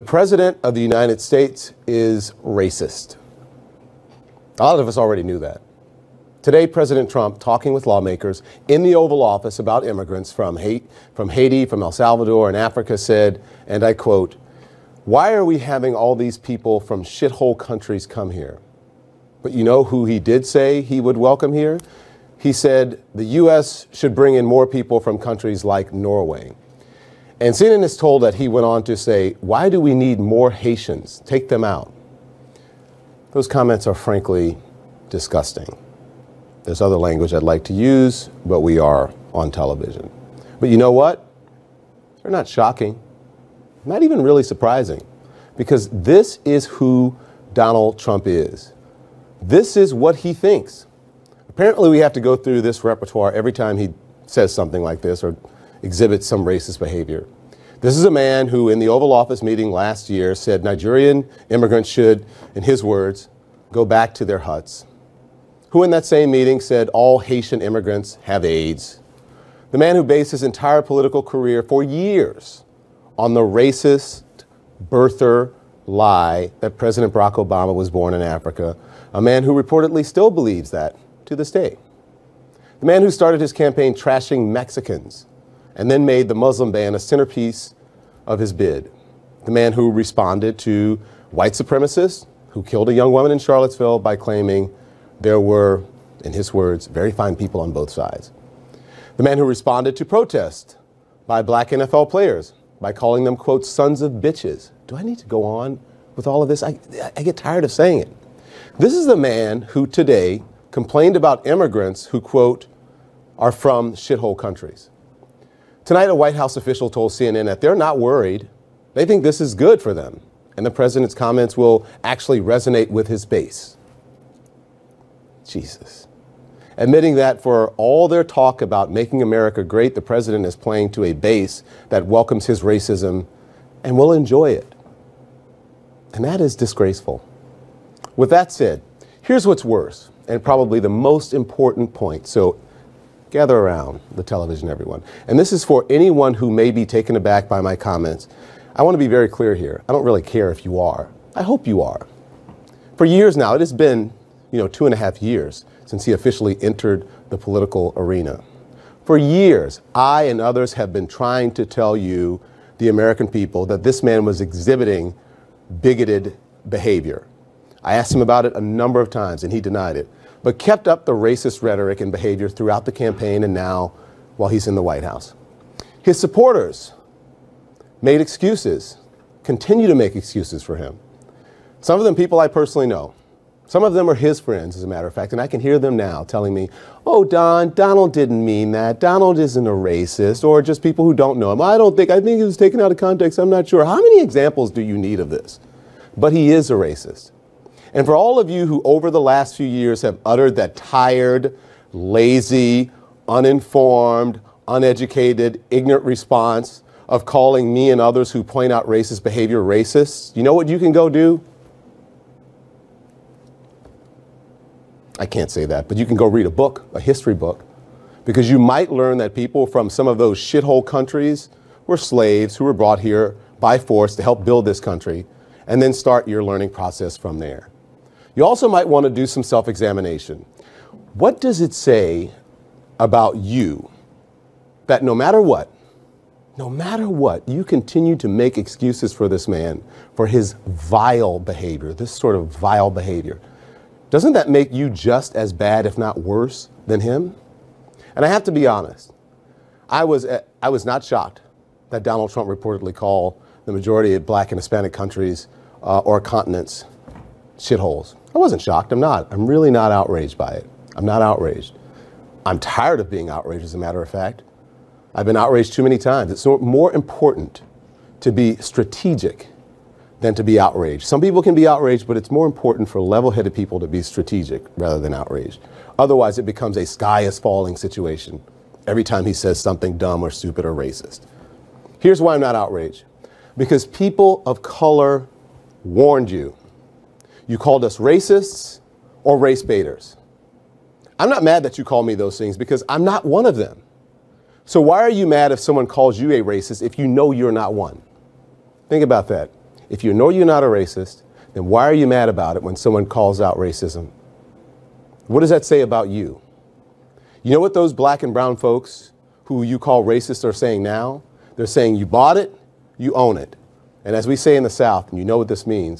The President of the United States is racist. A lot of us already knew that. Today, President Trump, talking with lawmakers in the Oval Office about immigrants from, from Haiti, from El Salvador, and Africa, said, and I quote, Why are we having all these people from shithole countries come here? But you know who he did say he would welcome here? He said the U.S. should bring in more people from countries like Norway. And CNN is told that he went on to say, Why do we need more Haitians? Take them out. Those comments are frankly disgusting. There's other language I'd like to use, but we are on television. But you know what? They're not shocking, not even really surprising, because this is who Donald Trump is. This is what he thinks. Apparently, we have to go through this repertoire every time he says something like this or exhibits some racist behavior. This is a man who, in the Oval Office meeting last year, said Nigerian immigrants should, in his words, go back to their huts. Who, in that same meeting, said all Haitian immigrants have AIDS. The man who based his entire political career for years on the racist birther lie that President Barack Obama was born in Africa, a man who reportedly still believes that to this day. The man who started his campaign trashing Mexicans and then made the Muslim ban a centerpiece of his bid. The man who responded to white supremacists who killed a young woman in Charlottesville by claiming there were, in his words, very fine people on both sides. The man who responded to protests by black NFL players by calling them, quote, sons of bitches. Do I need to go on with all of this? I, I get tired of saying it. This is the man who today complained about immigrants who, quote, are from shithole countries. Tonight, a White House official told CNN that they're not worried. They think this is good for them, and the president's comments will actually resonate with his base. Jesus. Admitting that for all their talk about making America great, the president is playing to a base that welcomes his racism and will enjoy it. And that is disgraceful. With that said, here's what's worse, and probably the most important point. So Gather around the television, everyone. And this is for anyone who may be taken aback by my comments. I want to be very clear here. I don't really care if you are. I hope you are. For years now, it has been, you know, two and a half years since he officially entered the political arena. For years, I and others have been trying to tell you, the American people, that this man was exhibiting bigoted behavior. I asked him about it a number of times, and he denied it but kept up the racist rhetoric and behavior throughout the campaign and now while he's in the White House. His supporters made excuses, continue to make excuses for him. Some of them people I personally know. Some of them are his friends, as a matter of fact, and I can hear them now telling me, oh, Don, Donald didn't mean that. Donald isn't a racist, or just people who don't know him. I don't think, I think it was taken out of context. I'm not sure. How many examples do you need of this? But he is a racist. And for all of you who over the last few years have uttered that tired, lazy, uninformed, uneducated, ignorant response of calling me and others who point out racist behavior racists, you know what you can go do? I can't say that, but you can go read a book, a history book, because you might learn that people from some of those shithole countries were slaves who were brought here by force to help build this country, and then start your learning process from there. You also might want to do some self examination. What does it say about you that no matter what, no matter what, you continue to make excuses for this man for his vile behavior, this sort of vile behavior? Doesn't that make you just as bad, if not worse, than him? And I have to be honest, I was, I was not shocked that Donald Trump reportedly called the majority of black and Hispanic countries uh, or continents shitholes. I wasn't shocked. I'm not. I'm really not outraged by it. I'm not outraged. I'm tired of being outraged, as a matter of fact. I've been outraged too many times. It's more important to be strategic than to be outraged. Some people can be outraged, but it's more important for level headed people to be strategic rather than outraged. Otherwise, it becomes a sky is falling situation every time he says something dumb or stupid or racist. Here's why I'm not outraged because people of color warned you you called us racists or race baiters. I'm not mad that you call me those things because I'm not one of them. So why are you mad if someone calls you a racist if you know you're not one? Think about that. if you know you're not a racist, then why are you mad about it when someone calls out racism? What does that say about you? You know what those black and brown folks who you call racist are saying now? They're saying you bought it, you own it. And as we say in the South, and you know what this means,